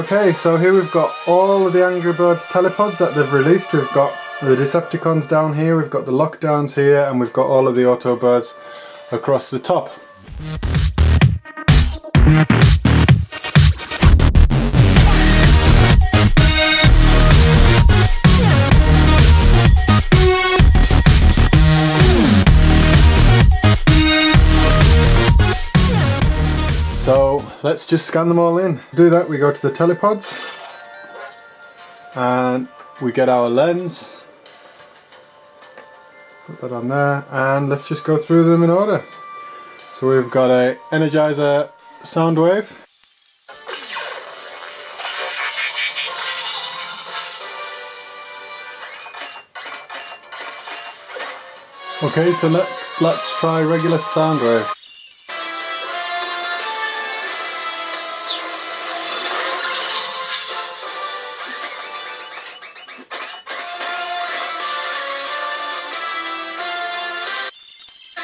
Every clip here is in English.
okay, so here we've got all of the Angry Birds telepods that they've released. We've got the Decepticons down here, we've got the lockdowns here, and we've got all of the Autobots across the top. Let's just scan them all in. To do that we go to the telepods and we get our lens. Put that on there and let's just go through them in order. So we've got a Energizer Soundwave okay so next let's try regular Soundwave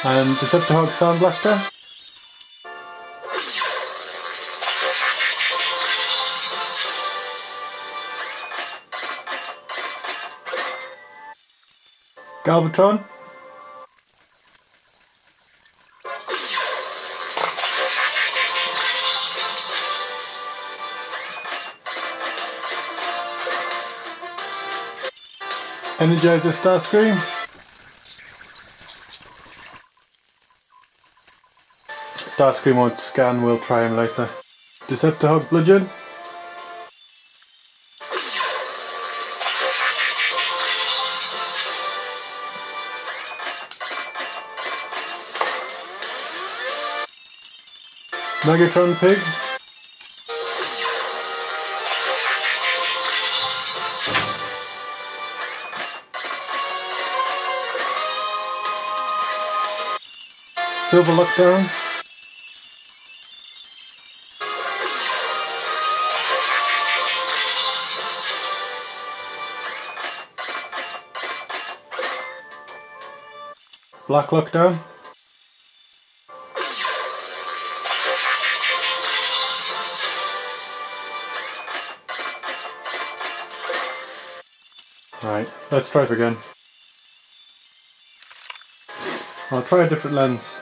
and Deceptihog Sound Blaster. Galvatron. Energizer Starscream. Starscream won't scan, we'll try him later. Deceptihog Bludgeon. Megatron Pig. Silver Lockdown. Black Lockdown. Right, let's try it again. I'll try a different lens.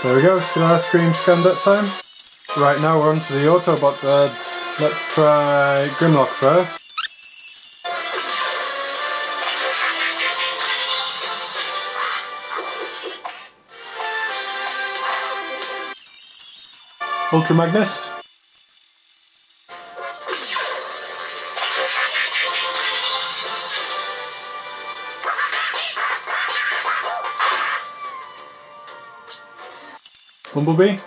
There we go, Starscream scan that time. Right now we're on to the Autobot birds. Let's try Grimlock first. Ultra Magnus. Bumblebee.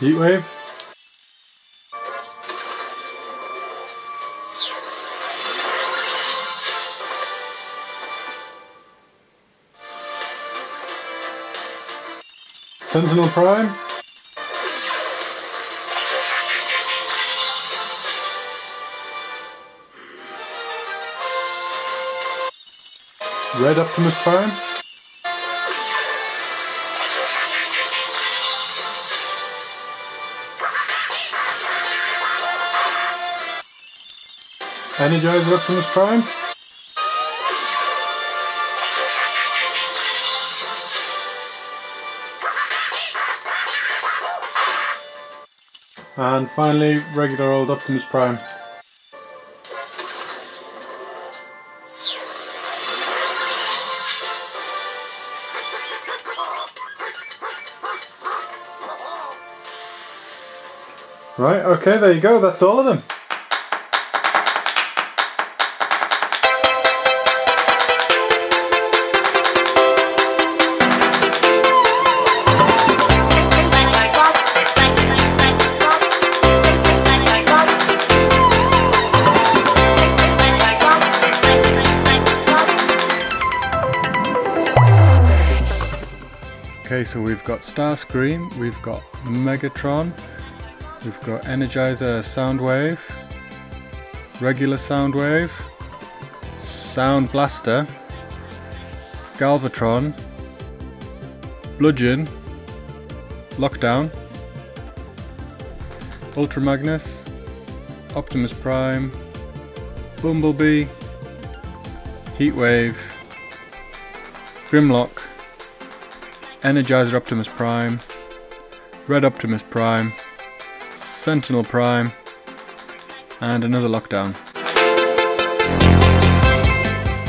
Heatwave. Sentinel Prime. Red Optimus Prime. Energizer Optimus Prime. And finally, regular old Optimus Prime. Right, okay, there you go, that's all of them. Okay, so we've got Starscream, we've got Megatron, we've got Energizer Soundwave, regular Soundwave, Sound Blaster, Galvatron, Bludgeon, Lockdown, Ultra Magnus, Optimus Prime, Bumblebee, Heatwave, Grimlock, Energizer Optimus Prime, Red Optimus Prime, Sentinel Prime, and another lockdown.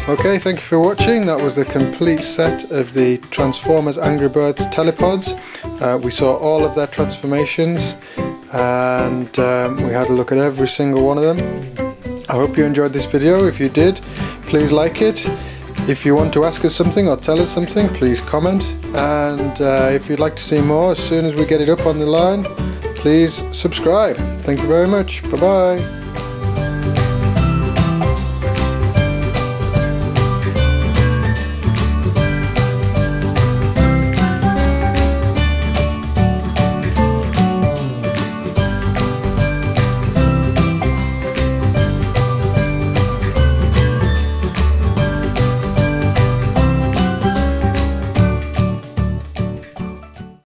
Okay, thank you for watching. That was the complete set of the Transformers Angry Birds telepods. Uh, we saw all of their transformations and um, we had a look at every single one of them. I hope you enjoyed this video. If you did, please like it. If you want to ask us something or tell us something, please comment. And uh, if you'd like to see more, as soon as we get it up on the line, please subscribe. Thank you very much. Bye bye.